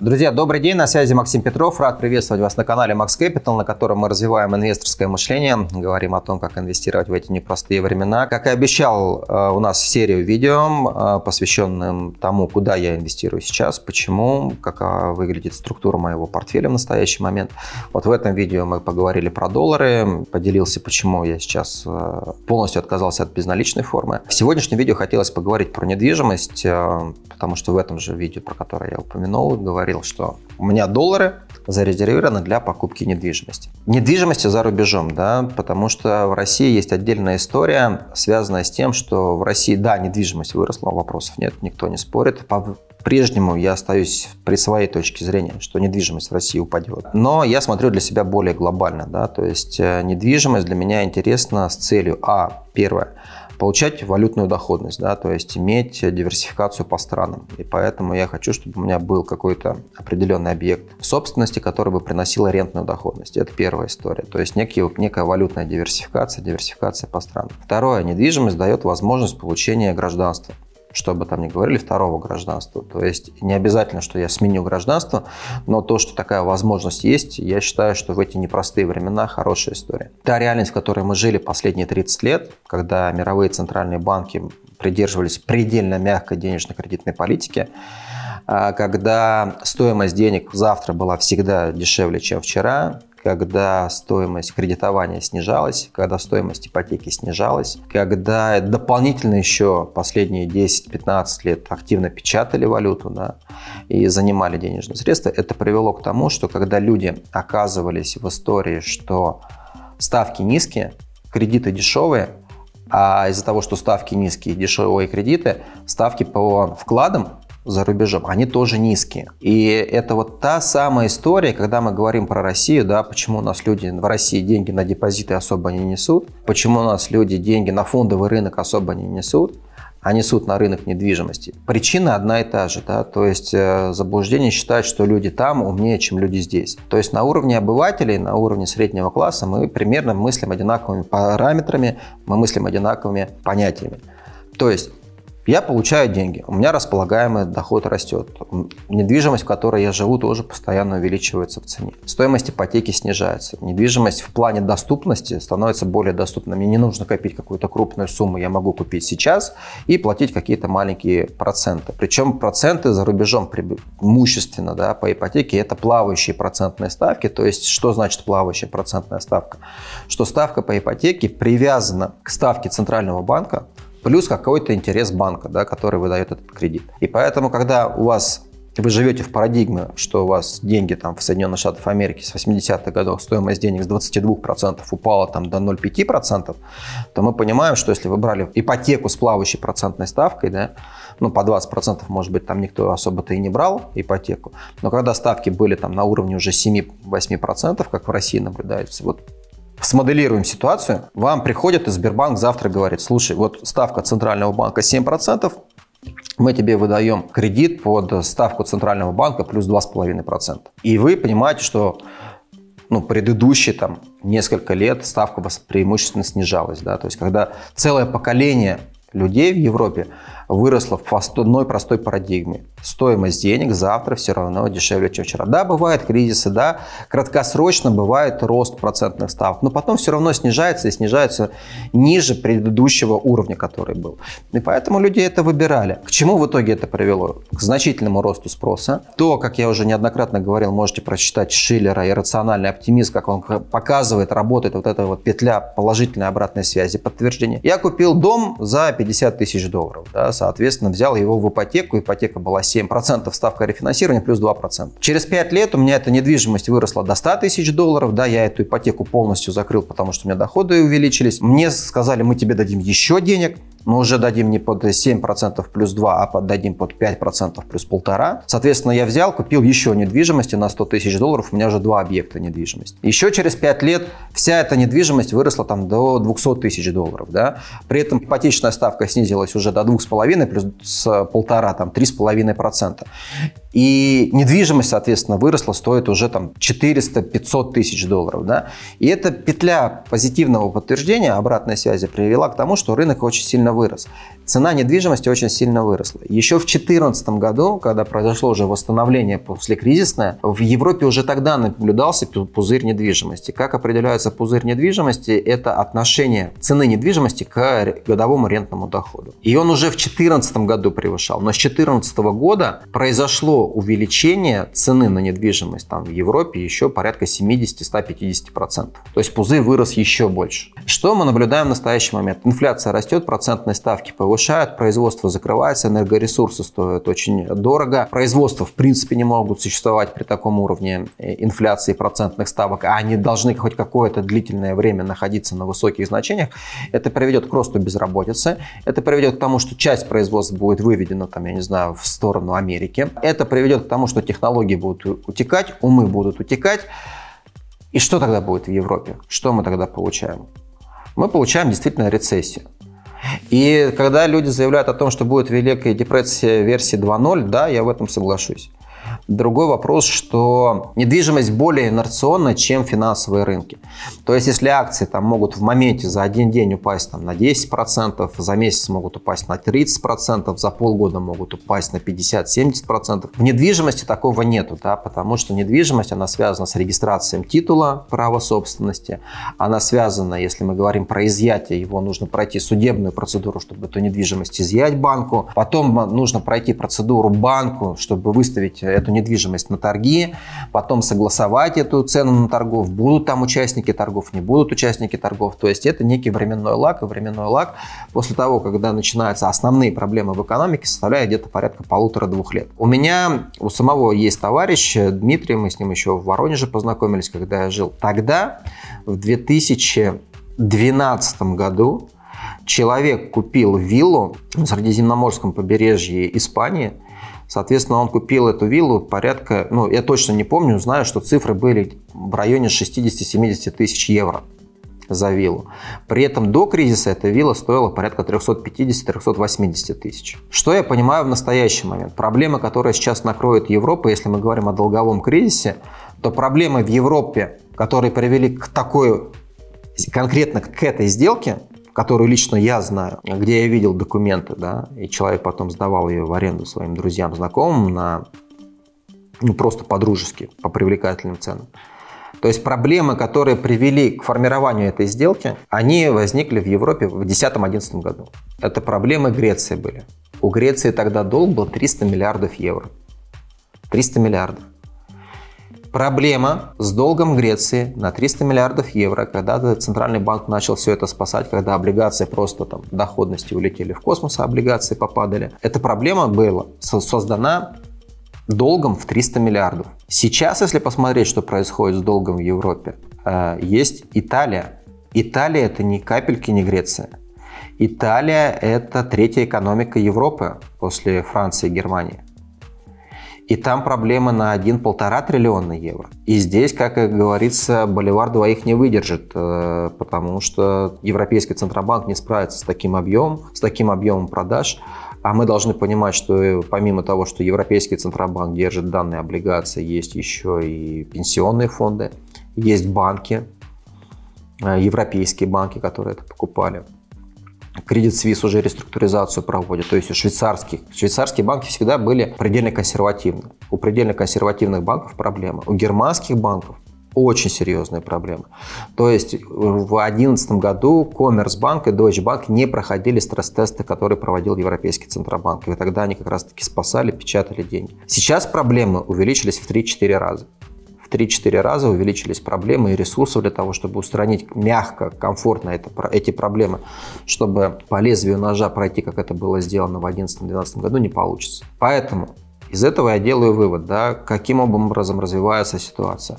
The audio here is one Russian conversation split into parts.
Друзья, добрый день, на связи Максим Петров. Рад приветствовать вас на канале Max Capital, на котором мы развиваем инвесторское мышление, говорим о том, как инвестировать в эти непростые времена. Как и обещал, э, у нас серию видео, э, посвященным тому, куда я инвестирую сейчас, почему, как э, выглядит структура моего портфеля в настоящий момент. Вот в этом видео мы поговорили про доллары, поделился, почему я сейчас полностью отказался от безналичной формы. В сегодняшнем видео хотелось поговорить про недвижимость, потому что в этом же видео, про которое я упомянул, говорил говорил, что у меня доллары зарезервированы для покупки недвижимости. Недвижимости за рубежом, да, потому что в России есть отдельная история, связанная с тем, что в России, да, недвижимость выросла, вопросов нет, никто не спорит. По-прежнему я остаюсь при своей точке зрения, что недвижимость в России упадет. Но я смотрю для себя более глобально, да, то есть э, недвижимость для меня интересна с целью, а, первое, получать валютную доходность, да, то есть иметь диверсификацию по странам. И поэтому я хочу, чтобы у меня был какой-то определенный объект в собственности, который бы приносил арендную доходность. Это первая история. То есть некий, некая валютная диверсификация, диверсификация по странам. Второе, недвижимость дает возможность получения гражданства что бы там ни говорили, второго гражданства. То есть не обязательно, что я сменю гражданство, но то, что такая возможность есть, я считаю, что в эти непростые времена хорошая история. Та реальность, в которой мы жили последние 30 лет, когда мировые центральные банки придерживались предельно мягкой денежно-кредитной политики, а когда стоимость денег завтра была всегда дешевле, чем вчера, когда стоимость кредитования снижалась, когда стоимость ипотеки снижалась, когда дополнительно еще последние 10-15 лет активно печатали валюту да, и занимали денежные средства, это привело к тому, что когда люди оказывались в истории, что ставки низкие, кредиты дешевые, а из-за того, что ставки низкие, дешевые кредиты, ставки по вкладам за рубежом, они тоже низкие. И это вот та самая история, когда мы говорим про Россию, да, почему у нас люди в России деньги на депозиты особо не несут, почему у нас люди деньги на фондовый рынок особо не несут, а несут на рынок недвижимости. Причина одна и та же, да, то есть э, заблуждение считать, что люди там умнее, чем люди здесь. То есть на уровне обывателей, на уровне среднего класса мы примерно мыслим одинаковыми параметрами, мы мыслим одинаковыми понятиями. То есть я получаю деньги, у меня располагаемый доход растет. Недвижимость, в которой я живу, тоже постоянно увеличивается в цене. Стоимость ипотеки снижается. Недвижимость в плане доступности становится более доступной. Мне не нужно копить какую-то крупную сумму, я могу купить сейчас и платить какие-то маленькие проценты. Причем проценты за рубежом преимущественно да, по ипотеке это плавающие процентные ставки. То есть что значит плавающая процентная ставка? Что ставка по ипотеке привязана к ставке Центрального банка, плюс какой-то интерес банка, да, который выдает этот кредит. И поэтому, когда у вас вы живете в парадигме, что у вас деньги там в Соединенных Штатах Америки с 80-х годов, стоимость денег с 22% упала там до 0,5%, то мы понимаем, что если вы брали ипотеку с плавающей процентной ставкой, да, ну, по 20%, может быть, там никто особо-то и не брал ипотеку, но когда ставки были там на уровне уже 7-8%, как в России наблюдается, вот смоделируем ситуацию, вам приходит и Сбербанк завтра говорит, слушай, вот ставка Центрального банка 7%, мы тебе выдаем кредит под ставку Центрального банка плюс 2,5%. И вы понимаете, что ну, предыдущие там, несколько лет ставка преимущественно снижалась. Да? То есть когда целое поколение людей в Европе выросло в одной простой парадигме. Стоимость денег завтра все равно дешевле, чем вчера. Да, бывают кризисы, да, краткосрочно бывает рост процентных ставок, но потом все равно снижается и снижается ниже предыдущего уровня, который был. И поэтому люди это выбирали. К чему в итоге это привело? К значительному росту спроса. То, как я уже неоднократно говорил, можете прочитать Шиллера и рациональный оптимизм, как он показывает, работает вот эта вот петля положительной обратной связи, подтверждения. Я купил дом за 50 тысяч долларов, да, соответственно, взял его в ипотеку, ипотека была 7%, ставка рефинансирования плюс 2%. Через 5 лет у меня эта недвижимость выросла до 100 тысяч долларов, да, я эту ипотеку полностью закрыл, потому что у меня доходы увеличились. Мне сказали, мы тебе дадим еще денег, но уже дадим не под 7% плюс 2, а дадим под 5% плюс полтора. Соответственно, я взял, купил еще недвижимости на 100 тысяч долларов, у меня уже два объекта недвижимости. Еще через 5 лет вся эта недвижимость выросла там до 200 тысяч долларов. Да? При этом ипотечная ставка снизилась уже до 2,5 плюс с полтора, там 3,5%. И недвижимость, соответственно, выросла, стоит уже там 400-500 тысяч долларов. Да? И эта петля позитивного подтверждения обратной связи привела к тому, что рынок очень сильно вырос. Цена недвижимости очень сильно выросла. Еще в 2014 году, когда произошло уже восстановление после кризисное, в Европе уже тогда наблюдался пузырь недвижимости. Как определяется пузырь недвижимости? Это отношение цены недвижимости к годовому рентному доходу. И он уже в 2014 году превышал. Но с 2014 года произошло увеличение цены на недвижимость там в Европе еще порядка 70-150%. То есть пузырь вырос еще больше. Что мы наблюдаем в настоящий момент? Инфляция растет, процентные ставки повышают, производство закрывается, энергоресурсы стоят очень дорого. Производство в принципе не могут существовать при таком уровне э, инфляции процентных ставок, а они должны хоть какое-то длительное время находиться на высоких значениях. Это приведет к росту безработицы, это приведет к тому, что часть производства будет выведена, там, я не знаю, в сторону Америки. Это приведет к тому, что технологии будут утекать, умы будут утекать. И что тогда будет в Европе? Что мы тогда получаем? Мы получаем действительно рецессию. И когда люди заявляют о том, что будет Великая депрессия версии 2.0, да, я в этом соглашусь. Другой вопрос, что недвижимость более инерционна, чем финансовые рынки. То есть, если акции там могут в моменте за один день упасть там, на 10%, за месяц могут упасть на 30%, за полгода могут упасть на 50-70%. В недвижимости такого нету, да, потому что недвижимость, она связана с регистрацией титула права собственности, она связана, если мы говорим про изъятие, его нужно пройти судебную процедуру, чтобы эту недвижимость изъять банку, потом нужно пройти процедуру банку, чтобы выставить эту недвижимость на торги, потом согласовать эту цену на торгов, будут там участники торгов, не будут участники торгов. То есть это некий временной лак, и временной лак после того, когда начинаются основные проблемы в экономике, составляет где-то порядка полутора-двух лет. У меня, у самого есть товарищ Дмитрий, мы с ним еще в Воронеже познакомились, когда я жил. Тогда, в 2012 году, человек купил виллу на Средиземноморском побережье Испании – Соответственно, он купил эту виллу порядка, ну, я точно не помню, знаю, что цифры были в районе 60-70 тысяч евро за виллу. При этом до кризиса эта вилла стоила порядка 350-380 тысяч. Что я понимаю в настоящий момент? Проблема, которая сейчас накроет Европу, если мы говорим о долговом кризисе, то проблемы в Европе, которые привели к такой, конкретно к этой сделке, которую лично я знаю, где я видел документы, да, и человек потом сдавал ее в аренду своим друзьям, знакомым на, ну, просто по-дружески, по привлекательным ценам. То есть проблемы, которые привели к формированию этой сделки, они возникли в Европе в 2010-2011 году. Это проблемы Греции были. У Греции тогда долг был 300 миллиардов евро. 300 миллиардов. Проблема с долгом Греции на 300 миллиардов евро, когда Центральный банк начал все это спасать, когда облигации просто там доходности улетели в космос, а облигации попадали. Эта проблема была создана долгом в 300 миллиардов. Сейчас, если посмотреть, что происходит с долгом в Европе, э, есть Италия. Италия это ни капельки не Греция. Италия это третья экономика Европы после Франции и Германии. И там проблемы на 1-1,5 триллиона евро. И здесь, как говорится, боливар двоих не выдержит, э, потому что Европейский Центробанк не справится с таким объемом, с таким объемом продаж. А мы должны понимать, что помимо того, что Европейский Центробанк держит данные облигации, есть еще и пенсионные фонды, есть банки, э, европейские банки, которые это покупали. Кредит Suisse уже реструктуризацию проводит, то есть у швейцарских. Швейцарские банки всегда были предельно консервативны. У предельно консервативных банков проблема. У германских банков очень серьезные проблемы. То есть в 2011 году Коммерсбанк и Deutsche Bank не проходили стресс-тесты, которые проводил Европейский Центробанк. И тогда они как раз-таки спасали, печатали деньги. Сейчас проблемы увеличились в 3-4 раза в 3-4 раза увеличились проблемы и ресурсов для того, чтобы устранить мягко, комфортно это, эти проблемы, чтобы по лезвию ножа пройти, как это было сделано в 2011-2012 году, не получится. Поэтому из этого я делаю вывод, да, каким образом развивается ситуация.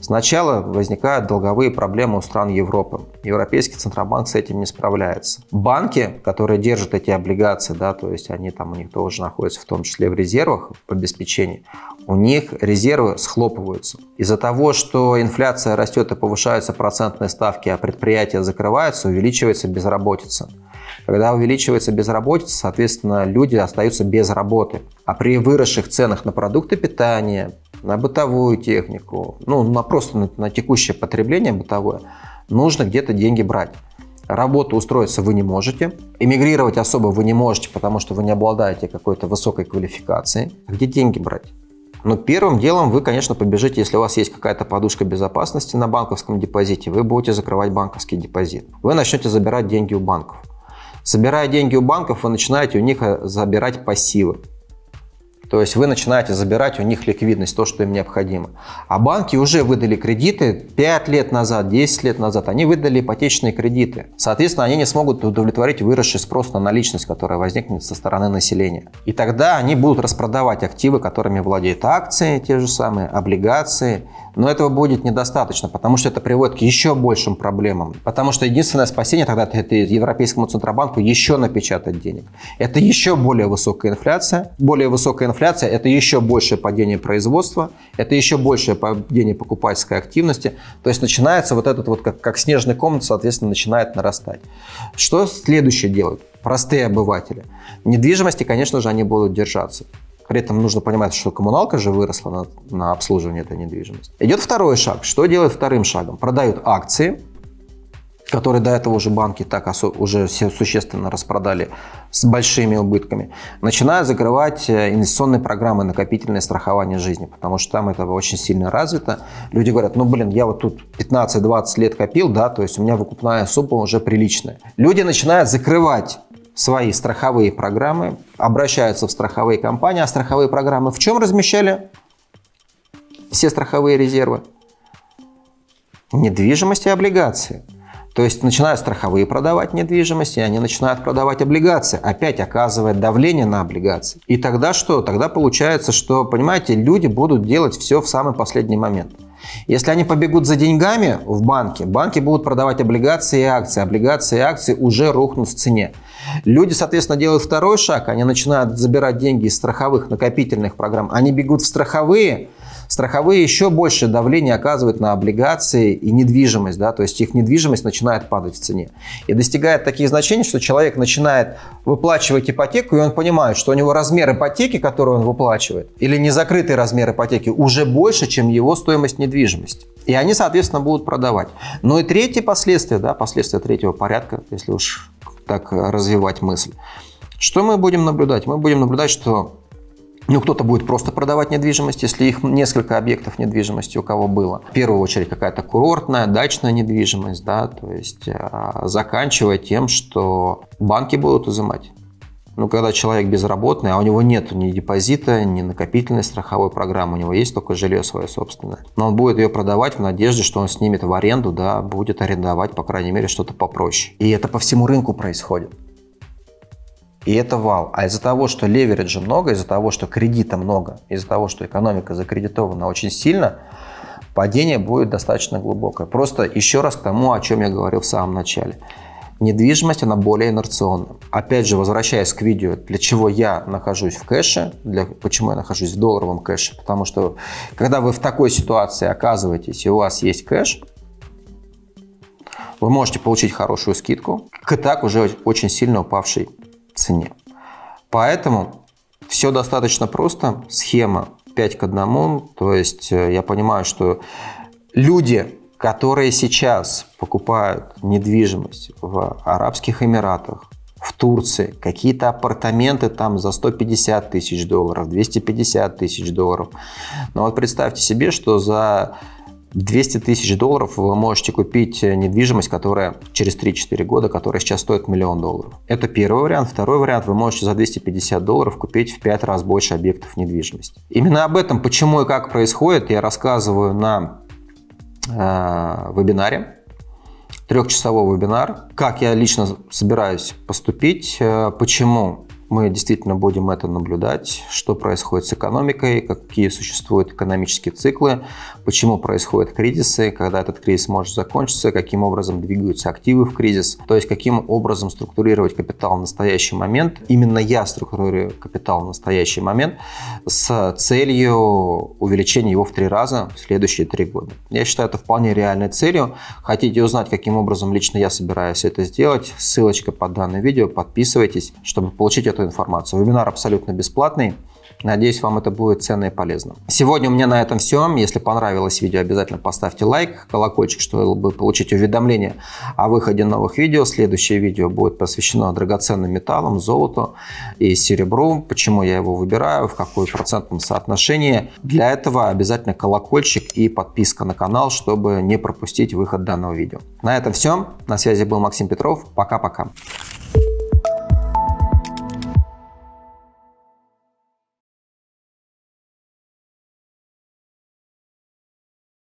Сначала возникают долговые проблемы у стран Европы. Европейский Центробанк с этим не справляется. Банки, которые держат эти облигации, да, то есть они там у них тоже находятся в том числе в резервах по обеспечению, у них резервы схлопываются. Из-за того, что инфляция растет и повышаются процентные ставки, а предприятия закрываются, увеличивается безработица. Когда увеличивается безработица, соответственно, люди остаются без работы. А при выросших ценах на продукты питания, на бытовую технику, ну, на просто на, на текущее потребление бытовое, нужно где-то деньги брать. Работу устроиться вы не можете. Эмигрировать особо вы не можете, потому что вы не обладаете какой-то высокой квалификацией. Где деньги брать? Но первым делом вы, конечно, побежите, если у вас есть какая-то подушка безопасности на банковском депозите, вы будете закрывать банковский депозит. Вы начнете забирать деньги у банков. Собирая деньги у банков, вы начинаете у них э, забирать пассивы. То есть вы начинаете забирать у них ликвидность, то, что им необходимо. А банки уже выдали кредиты 5 лет назад, 10 лет назад. Они выдали ипотечные кредиты. Соответственно, они не смогут удовлетворить выросший спрос на наличность, которая возникнет со стороны населения. И тогда они будут распродавать активы, которыми владеют акции, те же самые, облигации, но этого будет недостаточно, потому что это приводит к еще большим проблемам. Потому что единственное спасение тогда это Европейскому Центробанку еще напечатать денег. Это еще более высокая инфляция. Более высокая инфляция – это еще большее падение производства, это еще большее падение покупательской активности. То есть начинается вот этот вот, как, как снежный комнат, соответственно, начинает нарастать. Что следующее делают? Простые обыватели. Недвижимости, конечно же, они будут держаться. При этом нужно понимать, что коммуналка же выросла на, на обслуживание этой недвижимости. Идет второй шаг. Что делают вторым шагом? Продают акции, которые до этого уже банки так уже существенно распродали с большими убытками, начинают закрывать э, инвестиционные программы накопительное страхование жизни, потому что там это очень сильно развито. Люди говорят, ну блин, я вот тут 15-20 лет копил, да, то есть у меня выкупная сумма уже приличная. Люди начинают закрывать свои страховые программы, обращаются в страховые компании, а страховые программы в чем размещали все страховые резервы? Недвижимость и облигации. То есть начинают страховые продавать недвижимость, и они начинают продавать облигации. Опять оказывает давление на облигации. И тогда что? Тогда получается, что, понимаете, люди будут делать все в самый последний момент. Если они побегут за деньгами в банке, банки будут продавать облигации и акции. Облигации и акции уже рухнут в цене. Люди, соответственно, делают второй шаг, они начинают забирать деньги из страховых накопительных программ, они бегут в страховые, страховые еще больше давление оказывают на облигации и недвижимость, да, то есть их недвижимость начинает падать в цене. И достигает таких значений, что человек начинает выплачивать ипотеку, и он понимает, что у него размер ипотеки, которую он выплачивает, или незакрытый размер ипотеки, уже больше, чем его стоимость недвижимости. И они, соответственно, будут продавать. Ну и третье последствие, да, последствия третьего порядка, если уж так развивать мысль. Что мы будем наблюдать? Мы будем наблюдать, что ну, кто-то будет просто продавать недвижимость, если их несколько объектов недвижимости у кого было. В первую очередь какая-то курортная, дачная недвижимость, да, то есть а, заканчивая тем, что банки будут изымать. Ну, когда человек безработный, а у него нет ни депозита, ни накопительной страховой программы, у него есть только жилье свое собственное. Но он будет ее продавать в надежде, что он снимет в аренду, да, будет арендовать, по крайней мере, что-то попроще. И это по всему рынку происходит. И это вал. А из-за того, что левериджа много, из-за того, что кредита много, из-за того, что экономика закредитована очень сильно, падение будет достаточно глубокое. Просто еще раз к тому, о чем я говорил в самом начале. Недвижимость, она более инерционна. Опять же, возвращаясь к видео, для чего я нахожусь в кэше, для, почему я нахожусь в долларовом кэше. Потому что, когда вы в такой ситуации оказываетесь, и у вас есть кэш, вы можете получить хорошую скидку к и так уже очень сильно упавшей цене. Поэтому все достаточно просто. Схема 5 к 1. То есть э, я понимаю, что люди которые сейчас покупают недвижимость в Арабских Эмиратах, в Турции, какие-то апартаменты там за 150 тысяч долларов, 250 тысяч долларов. Но вот представьте себе, что за 200 тысяч долларов вы можете купить недвижимость, которая через 3-4 года, которая сейчас стоит миллион долларов. Это первый вариант. Второй вариант, вы можете за 250 долларов купить в 5 раз больше объектов недвижимости. Именно об этом, почему и как происходит, я рассказываю на Э, вебинаре, трехчасовой вебинар, как я лично собираюсь поступить, э, почему мы действительно будем это наблюдать, что происходит с экономикой, какие существуют экономические циклы, почему происходят кризисы, когда этот кризис может закончиться, каким образом двигаются активы в кризис, то есть каким образом структурировать капитал в настоящий момент. Именно я структурирую капитал в настоящий момент с целью увеличения его в три раза в следующие три года. Я считаю это вполне реальной целью. Хотите узнать, каким образом лично я собираюсь это сделать, ссылочка под данным видео, подписывайтесь, чтобы получить эту информацию. Вебинар абсолютно бесплатный. Надеюсь, вам это будет ценно и полезно. Сегодня у меня на этом все. Если понравилось видео, обязательно поставьте лайк, колокольчик, чтобы получить уведомления о выходе новых видео. Следующее видео будет посвящено драгоценным металлам, золоту и серебру. Почему я его выбираю, в какой процентном соотношении. Для этого обязательно колокольчик и подписка на канал, чтобы не пропустить выход данного видео. На этом все. На связи был Максим Петров. Пока-пока.